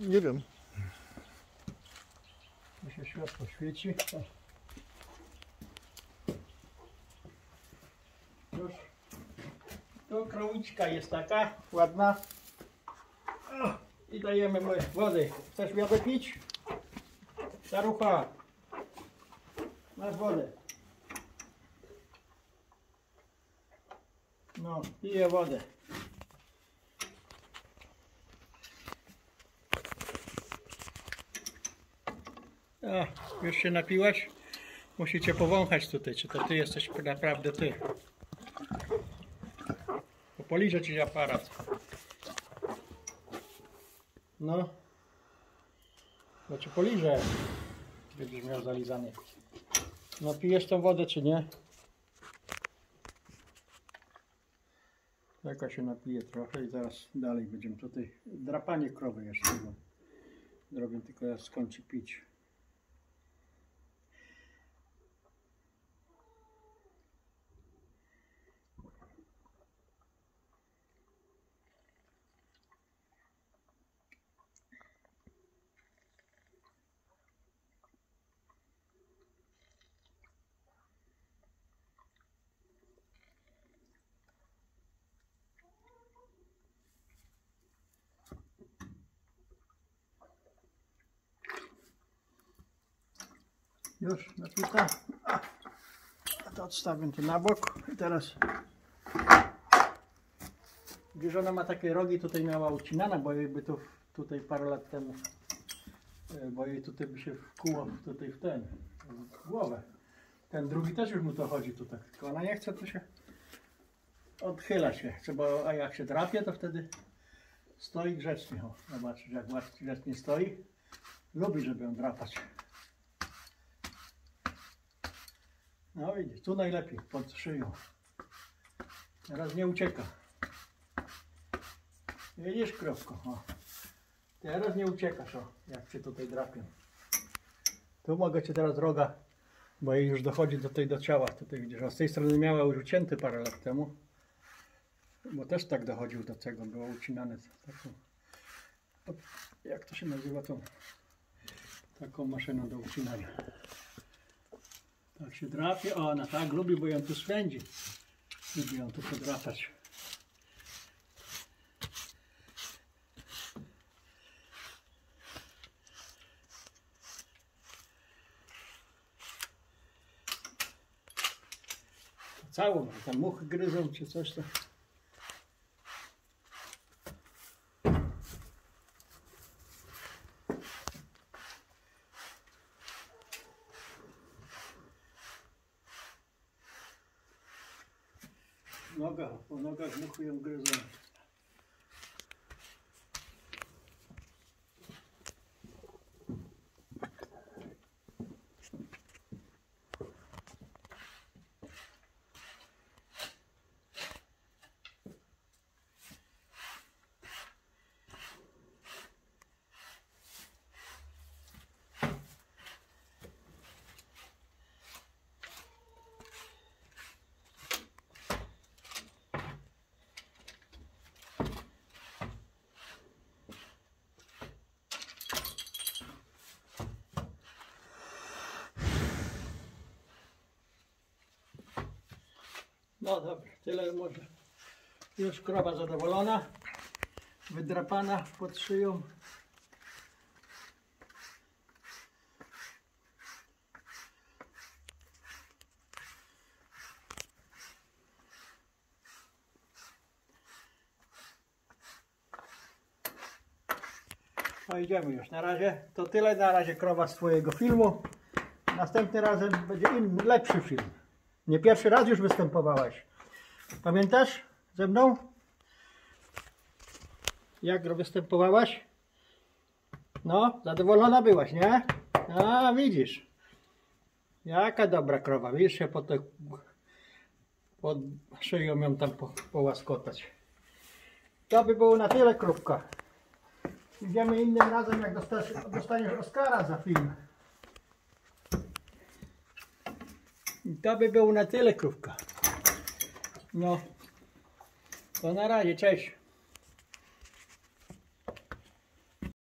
Nie wiem. Tu się światło świeci. Już. Tu krowiczka jest taka ładna. I dajemy mu wody. Chcesz wodę pić? Starucha. Masz wodę. No, piję wodę. A, już się napiłaś? Musicie powąchać tutaj, czy to ty jesteś naprawdę ty. Bo poliżę ci aparat. No. Znaczy poliżę. Będziesz miał zalizany. No pijesz tą wodę, czy nie? Jaka się napije trochę i zaraz dalej będziemy tutaj. Drapanie krowy jeszcze. Zrobię tylko ja skończę pić. Już napita. To odstawię tu na bok. I teraz gdyż ona ma takie rogi, tutaj miała ucinane, bo jej by tu, tutaj parę lat temu, e, bo jej tutaj by się wkuło tutaj w ten, w głowę. Ten drugi też już mu to chodzi tutaj, tylko ona nie chce, to się odchyla się, bo a jak się drapie, to wtedy stoi grzecznie. O, zobaczysz, jak grzecznie stoi. Lubi, żeby ją drapać. No widzisz, tu najlepiej, pod szyją. Teraz nie ucieka. Widzisz krowko, o. Teraz nie uciekasz, o, jak cię tutaj drapią. Tu mogę cię teraz roga, bo jej już dochodzi do tej do ciała. Tutaj widzisz, a z tej strony miała już ucięty parę lat temu. Bo też tak dochodził do tego, było ucinane taką, jak to się nazywa tą, taką maszyną do ucinania. Się drapie. O, ona tak lubi, bo ją tu swędzi. Lubi ją tu podrapać. Całą, tam muchy gryzą czy coś to. Noga, po nogach muchy ją gryzą. No dobra, tyle może. Już krowa zadowolona. Wydrapana pod szyją. No idziemy już. Na razie to tyle. Na razie krowa z filmu. Następnym razem będzie inny, lepszy film. Nie pierwszy raz już występowałaś. Pamiętasz ze mną? Jak występowałaś? No, zadowolona byłaś, nie? A, widzisz. Jaka dobra krowa. Widzisz się pod, te, pod szyją ją tam po, połaskotać. To by było na tyle krówka. Idziemy innym razem, jak dostaniesz, dostaniesz Oscara za film. I to by było na tyle krówka. No. To na razie, cześć.